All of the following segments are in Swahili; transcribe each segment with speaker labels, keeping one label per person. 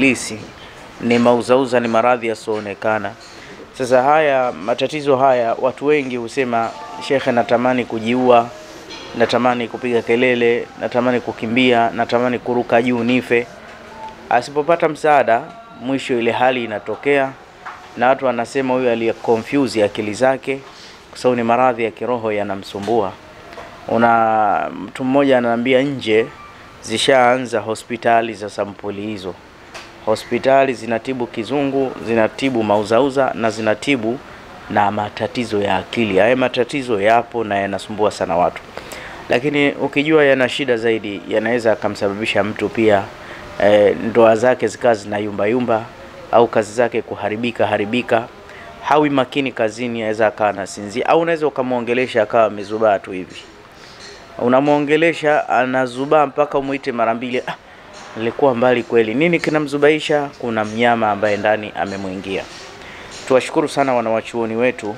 Speaker 1: lisi ni mauzauza, ni maradhi yasioonekana. Sasa haya matatizo haya, watu wengi husema shekhe, natamani kujiua, natamani kupiga kelele, natamani kukimbia, natamani kuruka juu nife. Asipopata msaada, mwisho ile hali inatokea, na watu wanasema huyu aliye confuse akili zake, kwa sababu ni maradhi ya kiroho yanamsumbua. Una mtu mmoja ananiambia nje zishaanza hospitali za sampuli hizo. Hospitali zinatibu kizungu, zinatibu mauzauza na zinatibu na matatizo ya akili. Haya matatizo yapo na yanasumbua sana watu, lakini ukijua yana shida zaidi, yanaweza akamsababisha mtu pia e, ndoa zake zikawa zinayumbayumba yumba yumba, au kazi zake kuharibika haribika, hawi makini kazini, aweza akawa anasinzia, au unaweza ukamwongelesha akawa amezubaa tu hivi unamwongelesha anazubaa mpaka umwite mara mbili. Ah, nilikuwa mbali kweli. Nini kinamzubaisha? Kuna mnyama ambaye ndani amemwingia. Tuwashukuru sana wanawachuoni wetu,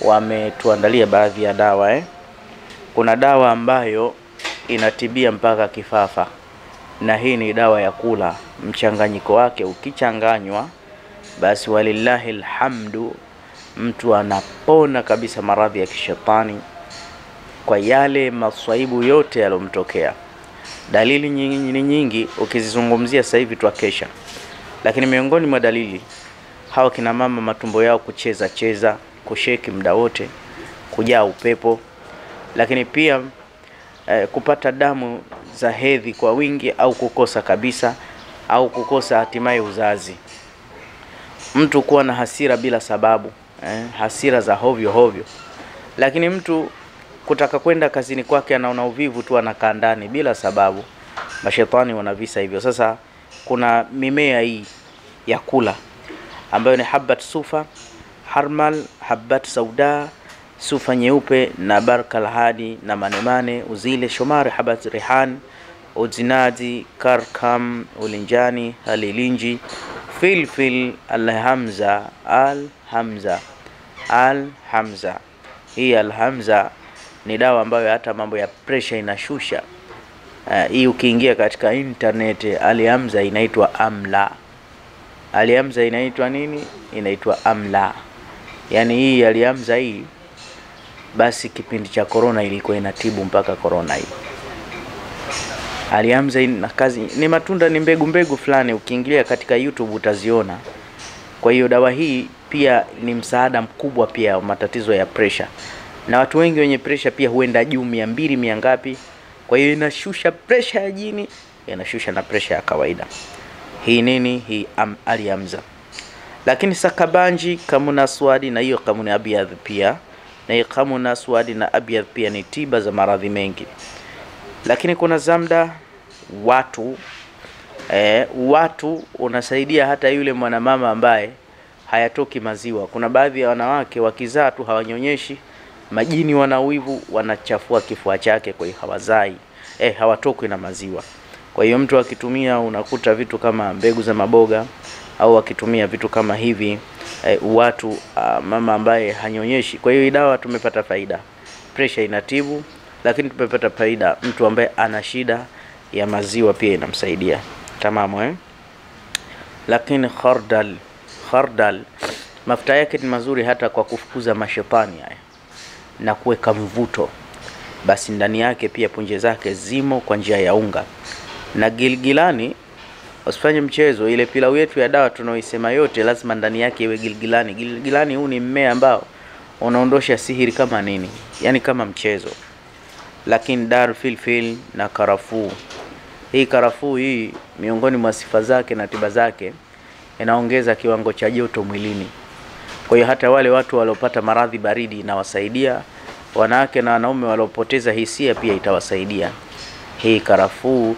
Speaker 1: wametuandalia baadhi ya dawa eh. Kuna dawa ambayo inatibia mpaka kifafa, na hii ni dawa ya kula. Mchanganyiko wake ukichanganywa, basi walillahi alhamdu, mtu anapona kabisa maradhi ya kishetani kwa yale maswaibu yote yaliyomtokea. Dalili nyingi ni nyingi, ukizizungumzia sasa hivi twakesha, lakini miongoni mwa dalili hawa kina mama matumbo yao kucheza cheza, kusheki muda wote, kujaa upepo, lakini pia eh, kupata damu za hedhi kwa wingi au kukosa kabisa au kukosa hatimaye uzazi, mtu kuwa na hasira bila sababu eh, hasira za hovyo hovyo, lakini mtu kutaka kwenda kazini kwake anaona uvivu tu, anakaa ndani bila sababu. Mashetani wana visa hivyo. Sasa kuna mimea hii ya kula ambayo ni habat sufa, harmal, habat sauda, sufa nyeupe na barkal hadi na manemane, uzile, shomari, habat rihan, uzinadi, karkam, ulinjani, halilinji, filfil, alhamza, alhamza, alhamza. Hii alhamza ni dawa ambayo hata mambo ya pressure inashusha. Uh, hii ukiingia katika internet aliamza inaitwa amla. Aliamza inaitwa nini? Inaitwa amla. Yaani hii aliamza hii basi kipindi cha corona ilikuwa inatibu mpaka corona hii. Aliamza na kazi ni matunda, ni mbegu mbegu fulani, ukiingilia katika YouTube utaziona. Kwa hiyo dawa hii pia ni msaada mkubwa pia matatizo ya pressure na watu wengi wenye presha pia huenda juu mia mbili mia ngapi. Kwa hiyo inashusha presha ya jini, inashusha na presha ya kawaida. Hii nini hii? Am, aliamza. Lakini sakabanji kamuna swadi na hiyo kamuna abiadh pia, na hiyo kamuna swadi na abiadh pia ni tiba za maradhi mengi. Lakini kuna zamda watu eh, watu unasaidia hata yule mwanamama ambaye hayatoki maziwa. Kuna baadhi ya wanawake wakizaa tu hawanyonyeshi majini wana wivu, wanachafua kifua chake, kwa hiyo hawazai eh, hawatokwi na maziwa. Kwa hiyo mtu akitumia, unakuta vitu kama mbegu za maboga au akitumia vitu kama hivi eh, watu uh, mama ambaye hanyonyeshi. Kwa hiyo dawa tumepata faida, pressure inatibu, lakini tumepata faida, mtu ambaye ana shida ya maziwa pia inamsaidia tamamu eh? Lakini khardal, khardal mafuta yake ni mazuri hata kwa kufukuza mashepani haya na kuweka mvuto, basi ndani yake pia punje zake zimo kwa njia ya unga. Na gilgilani, usifanye mchezo, ile pilau yetu ya dawa tunaoisema yote lazima ndani yake iwe gilgilani. Gilgilani huu ni mmea ambao unaondosha sihiri kama nini, yani kama mchezo. Lakini dar filfil na karafuu, hii karafuu hii miongoni mwa sifa zake na tiba zake inaongeza kiwango cha joto mwilini. Kwa hiyo hata wale watu waliopata maradhi baridi inawasaidia, wanawake na wanaume waliopoteza hisia pia itawasaidia hii karafuu,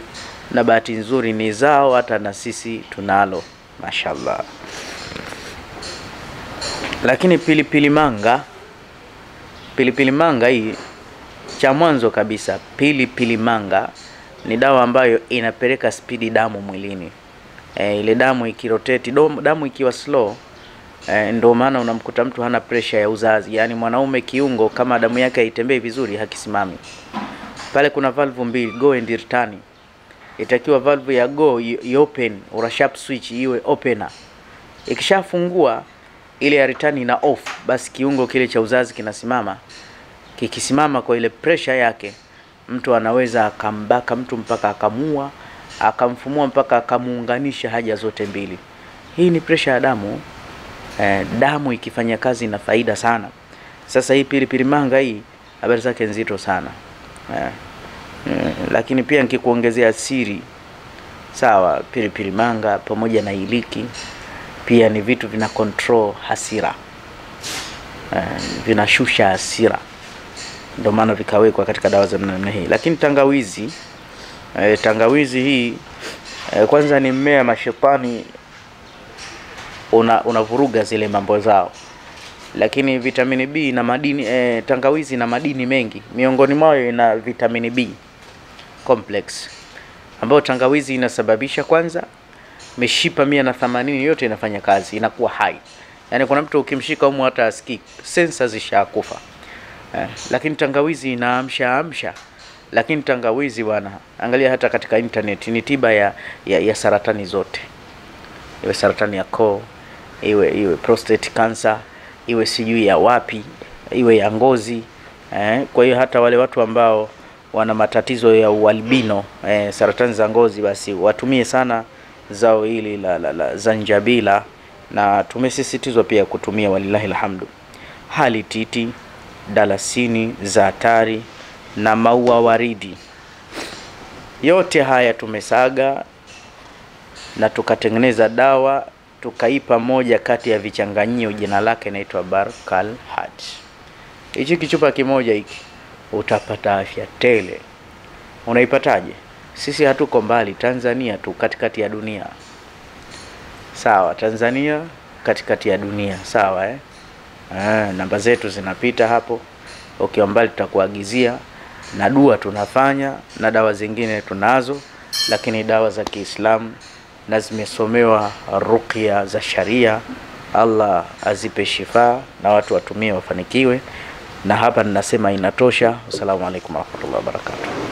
Speaker 1: na bahati nzuri ni zao hata na sisi tunalo, mashallah. Lakini pilipili manga, pilipili manga hii, cha mwanzo kabisa, pilipili manga ni dawa ambayo inapeleka spidi damu mwilini. E, ile damu ikiroteti, damu ikiwa slow E, ndio maana unamkuta mtu hana presha ya uzazi, yaani mwanaume kiungo kama damu yake haitembei vizuri, hakisimami pale. Kuna valve mbili, go and return. itakiwa valve ya go open ura sharp switch iwe opener. Ikishafungua ile ya return ina off, basi kiungo kile cha uzazi kinasimama. Kikisimama kwa ile pressure yake, mtu anaweza akambaka mtu mpaka akamua, akamfumua mpaka akamuunganisha haja zote mbili. Hii ni pressure ya damu. Eh, damu ikifanya kazi ina faida sana. Sasa hii pilipili manga hii habari zake nzito sana eh, mm, lakini pia nikikuongezea siri sawa, pilipili manga pamoja na iliki pia ni vitu vina control hasira eh, vinashusha hasira, ndio maana vikawekwa katika dawa za namna hii. Lakini tangawizi eh, tangawizi hii eh, kwanza ni mmea mashetani una unavuruga zile mambo zao lakini vitamini B na madini eh, tangawizi na madini mengi, miongoni mwayo ina vitamini B complex ambayo tangawizi inasababisha kwanza mishipa mia na themanini yote inafanya kazi, inakuwa hai. Yaani kuna mtu ukimshika umu hata asikii, sensa zishakufa eh, lakini tangawizi inaamsha amsha. Lakini tangawizi bwana, angalia hata katika internet ni tiba ya, ya, ya saratani zote, iwe saratani ya koo, iwe iwe prostate cancer iwe sijui ya wapi, iwe ya ngozi eh. Kwa hiyo hata wale watu ambao wana matatizo ya ualbino eh, saratani za ngozi, basi watumie sana zao hili la, la, la zanjabila, na tumesisitizwa pia kutumia, walilahi alhamdu, hali titi, dalasini, zaatari na maua waridi, yote haya tumesaga na tukatengeneza dawa tukaipa moja kati ya vichanganyio, jina lake inaitwa Barkal Hat. Hichi kichupa kimoja hiki utapata afya tele. Unaipataje? Sisi hatuko mbali, Tanzania tu katikati ya dunia. Sawa, Tanzania katikati ya dunia, sawa eh? Ah, namba zetu zinapita hapo. Ukiwa mbali tutakuagizia, na dua tunafanya na dawa zingine tunazo, lakini dawa za Kiislamu na zimesomewa ruqya za sharia. Allah azipe shifaa na watu watumie wafanikiwe. Na hapa ninasema inatosha. Assalamu alaikum warahmatullahi wabarakatuh.